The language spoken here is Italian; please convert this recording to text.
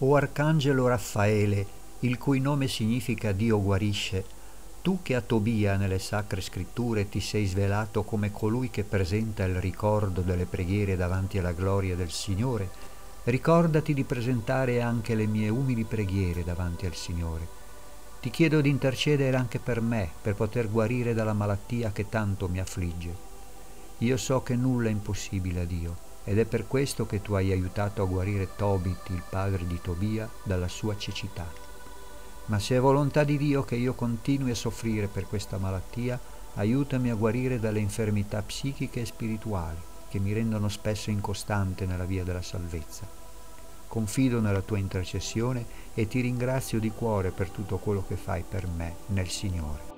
O Arcangelo Raffaele, il cui nome significa Dio guarisce, tu che a Tobia nelle sacre scritture ti sei svelato come colui che presenta il ricordo delle preghiere davanti alla gloria del Signore, ricordati di presentare anche le mie umili preghiere davanti al Signore. Ti chiedo di intercedere anche per me, per poter guarire dalla malattia che tanto mi affligge. Io so che nulla è impossibile a Dio ed è per questo che tu hai aiutato a guarire Tobit, il padre di Tobia, dalla sua cecità. Ma se è volontà di Dio che io continui a soffrire per questa malattia, aiutami a guarire dalle infermità psichiche e spirituali che mi rendono spesso incostante nella via della salvezza. Confido nella tua intercessione e ti ringrazio di cuore per tutto quello che fai per me nel Signore.